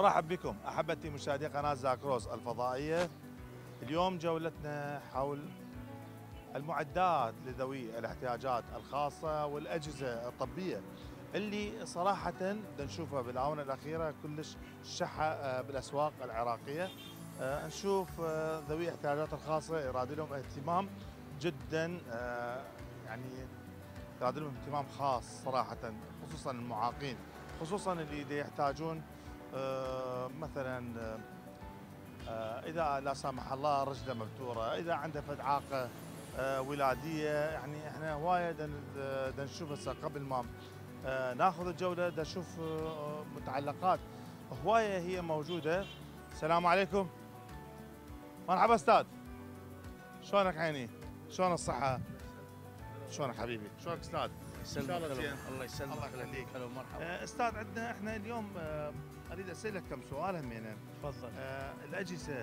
ورحب بكم أحبتي مشاهدي قناة زاكروز الفضائية. اليوم جولتنا حول المعدات لذوي الاحتياجات الخاصة والأجهزة الطبية اللي صراحة نشوفها بالآونة الأخيرة كلش شحه آه، بالأسواق العراقية. آه، نشوف آه، ذوي الاحتياجات الخاصة يراد لهم اهتمام جدا يعني يراد لهم اهتمام خاص صراحة خصوصا المعاقين خصوصا اللي يحتاجون مثلا آه، إذا لا سمح الله رجله مبتورة إذا عنده فد عاقة آه، ولادية يعني إحنا هوايه نشوف هسه قبل ما ناخذ الجولة نشوف متعلقات. هواية هي موجودة. السلام عليكم. مرحبا أستاذ. شلونك عيني؟ شلون الصحة؟ شلونك حبيبي؟ شلونك أستاذ؟ يسلمك الله يسلمك الله يخليك. مرحبا. أستاذ عندنا إحنا اليوم أريد أسألك كم سؤال همينه تفضل. آه الأجهزة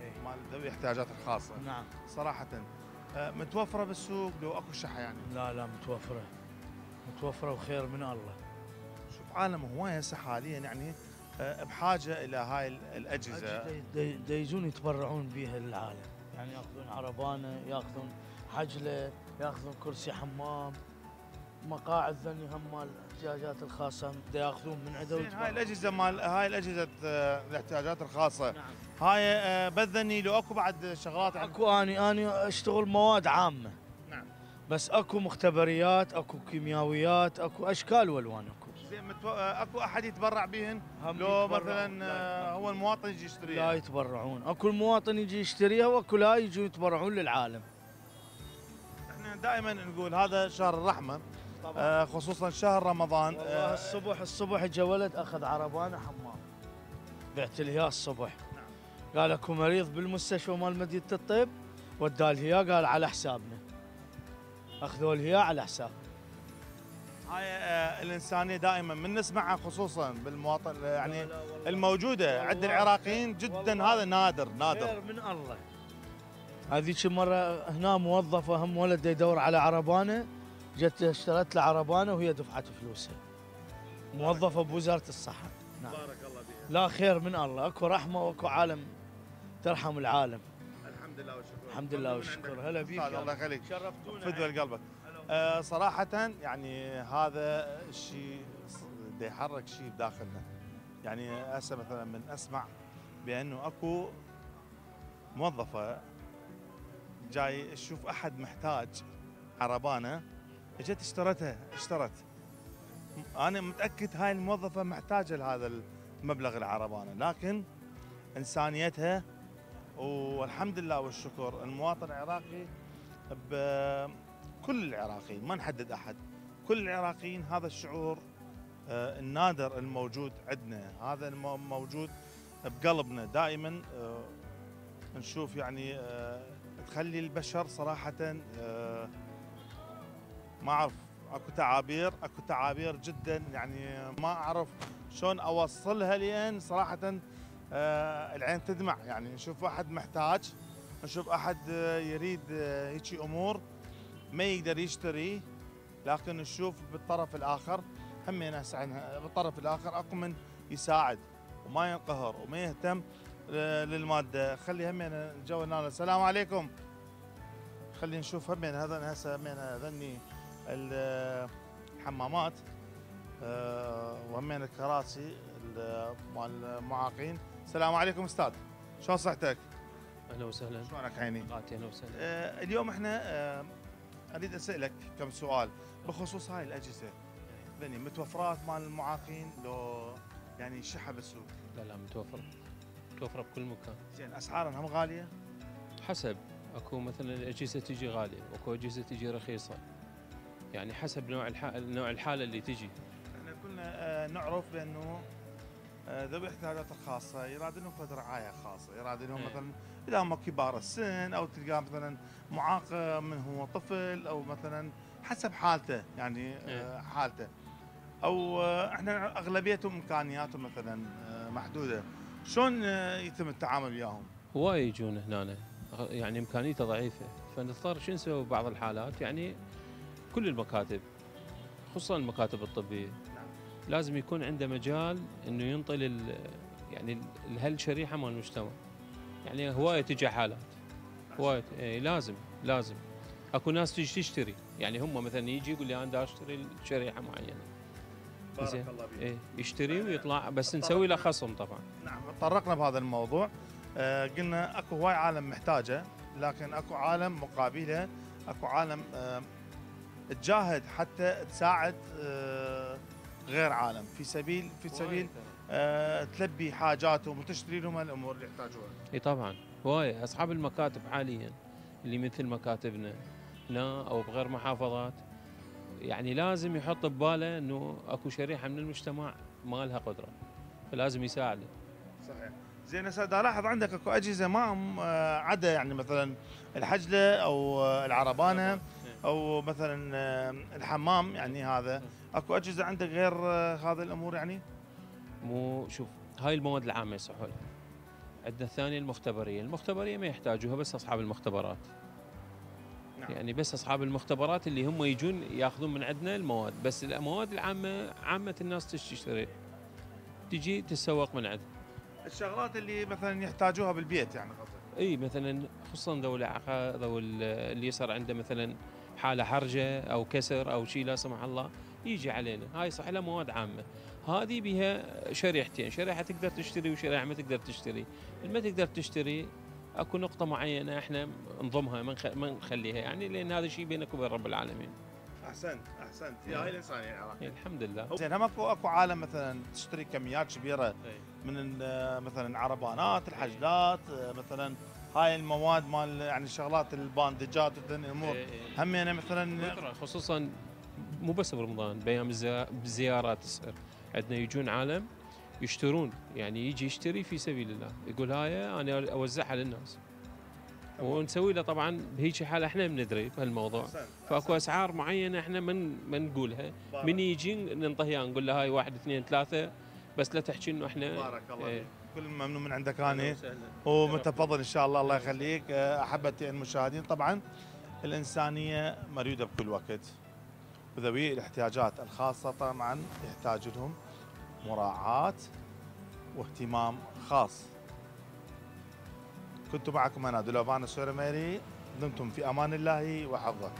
إيه. مال ذوي الاحتياجات الخاصة. نعم. صراحة آه متوفرة بالسوق لو أكو شحة يعني؟ لا لا متوفرة. متوفرة وخير من الله. شوف عالم هوايه هسه حاليا يعني آه بحاجة إلى هاي الأجهزة. يجون يتبرعون بها للعالم. يعني يأخذون عربانة يأخذون حجلة يأخذون كرسي حمام. مقاعد ثاني هم مال الاحتياجات الخاصة. ياخذون من عندهم هاي الأجهزة مال هاي الأجهزة آه، الاحتياجات الخاصة. نعم. هاي آه، بذني لو اكو بعد شغلات أكو اني اني أشتغل مواد عامة. نعم. بس أكو مختبريات أكو كيميائيات أكو أشكال وألوان أكو. زين متو... آه، أكو أحد يتبرع بهن؟ لو مثلا هو المواطن يجي يشتريها. لا يتبرعون. أكو المواطن يجي يشتريها وأكو لا يجوا يتبرعون للعالم. إحنا دائما نقول هذا شهر الرحمة. آه خصوصا شهر رمضان. والله آه الصبح الصبح جا ولد أخذ عربانه حمام. بعت له اياه الصبح. نعم. قال أكو مريض بالمستشفى مال مدينة الطيب وداه اياه قال على حسابنا. أخذوا له اياه على حساب. هاي آه الإنسانية دائما من نسمعها خصوصا بالمواطن يعني لا لا الموجودة عند العراقيين جدا هذا نادر نادر. خير من الله. هذيك مرة هنا موظفه هم ولد يدور على عربانة. جت اشترت له عربانة وهي دفعت فلوسها. موظفة بوزارة الصحة. نعم. بارك الله بها لا خير من الله. أكو رحمة وأكو عالم ترحم العالم. الحمد لله والشكر الحمد لله والشكر هلا بيك. الله يخليك. شرفتونا فدوى قلبك آه صراحة يعني هذا الشيء يحرك شيء بداخلنا. يعني هسه مثلا من أسمع بأنه أكو موظفة جاي تشوف أحد محتاج عربانة اجت اشترتها اشترت. أنا متأكد هاي الموظفة محتاجة لهذا المبلغ العربانه لكن إنسانيتها والحمد لله والشكر المواطن العراقي بكل العراقيين ما نحدد أحد كل العراقيين هذا الشعور آه، النادر الموجود عندنا هذا الموجود بقلبنا دائما آه، نشوف يعني آه، تخلي البشر صراحة ما أعرف أكو تعابير أكو تعابير جدا يعني ما أعرف شلون أوصلها لأن صراحة آه العين تدمع. يعني نشوف واحد محتاج نشوف أحد آه يريد آه هيك أمور ما يقدر يشتري لكن نشوف بالطرف الآخر همين بالطرف الآخر أكو من يساعد وما ينقهر وما يهتم آه، للمادة. خلي همين الجو السلام عليكم. خلينا نشوف همين هذا هسه همين هذني الحمامات آه، وهمين الكراسي مال المعاقين. السلام عليكم أستاذ. شلون صحتك؟ أهلا وسهلا. شلونك عيني؟ أهلا وسهلا. آه، اليوم إحنا آه، أريد أسألك كم سؤال بخصوص هاي الأجهزة. يعني متوفرات مال المعاقين لو يعني شحه بالسوق؟ لا لا متوفرة. متوفرة بكل مكان. زين أسعارها هم غالية؟ حسب. أكو مثلا الأجهزة تجي غالية وأكو أجهزة تجي رخيصة. يعني حسب نوع نوع الحالة اللي تجي إحنا كنا آه، نعرف بأنه آه، ذوي الاحتياجات الخاصة يراد لهم رعايه خاصة يراد لهم إيه. مثلا إذا هم كبار السن أو تلقاه مثلا معاق من هو طفل أو مثلا حسب حالته يعني آه، إيه. حالته أو إحنا أغلبيتهم إمكانياتهم مثلا محدودة شلون يتم التعامل وياهم؟ هواي يجون هنا يعني إمكانيته ضعيفة فنضطر شو نسوي ببعض الحالات يعني كل المكاتب خصوصا المكاتب الطبية نعم. لازم يكون عنده مجال إنه ينطي يعني لهالشريحه مال المجتمع. يعني هواية تجي حالات. هواية إيه لازم لازم. أكو ناس تجي تشتري. يعني هم مثلا يجي يقول لي أنا دا أشتري شريحة معينة. بارك الله فيك. إيه يشتري ويطلع بس نسوي له خصم طبعا. نعم تطرقنا بهذا الموضوع. آه قلنا أكو هواي عالم محتاجة لكن أكو عالم مقابله أكو عالم آه تجاهد حتى تساعد آه غير عالم. في سبيل في سبيل آه تلبي حاجاتهم وتشتري لهم الأمور اللي يحتاجوها. إي طبعا. هوايه أصحاب المكاتب حاليا اللي مثل مكاتبنا هنا أو بغير محافظات يعني لازم يحط بباله إنه أكو شريحة من المجتمع ما لها قدرة. فلازم يساعده. صحيح. زين هسه دا لاحظ عندك أكو أجهزة ما آه، عدا يعني مثلا الحجلة أو العربانة. أو مثلا الحمام يعني هذا. أكو أجهزة عندك غير آه، هذه الأمور يعني؟ مو شوف هاي المواد العامة يصحوا لها عندنا الثانية المختبرية. المختبرية ما يحتاجوها بس أصحاب المختبرات. نعم. يعني بس أصحاب المختبرات اللي هم يجون يأخذون من عندنا المواد. بس المواد العامة عامة الناس تشتري. تجي تتسوق من عندنا الشغلات اللي مثلا يحتاجوها بالبيت يعني قصدك؟ إي مثلا خصوصا ذوي الإعاقة ذوي ال- اللي صار عنده مثلا حالة حرجه أو كسر أو شيء لا سمح الله يجي علينا. هاي صح لها مواد عامة. هذه بها شريحتين شريحة تقدر تشتري وشريحة ما تقدر تشتري. اللي ما تقدر تشتري أكو نقطة معينة إحنا نضمها ما نخ- ما نخليها يعني لأن هذا شيء بينك وبين رب العالمين. أحسنت أحسنت. هي هاي الانسانيه العراقيه إيه، الحمد لله. زين هم أكو أكو عالم مثلا تشتري كميات كبيرة إيه. من ال- مثلا عربانات الحجلات مثلا هاي المواد مال يعني الشغلات الباندجات الأمور إيه، إيه. همينه مثلا خصوصا مو بس برمضان بايام الزيارات تصير عندنا يجون عالم يشترون يعني يجي يشتري في سبيل الله يقول هاي أنا أوزعها للناس ونسوي له طبعا بهيك حالة إحنا بندري بهالموضوع فأكو. أسعار معينة إحنا من ما نقولها من يجي ننطيها نقول له هاي واحد اثنين ثلاثة بس لا تحكي إنه إحنا بارك الله إيه. كل ممنون من عندك وسهلاً. ومتفضل إن شاء الله. الله يخليك. آه، أحبتي المشاهدين طبعا الإنسانية مريودة بكل وقت وذوي الاحتياجات الخاصة طبعا يحتاج لهم مراعاة واهتمام خاص. كنت معكم أنا دلوفان السورميري دمتم في أمان الله وحفظه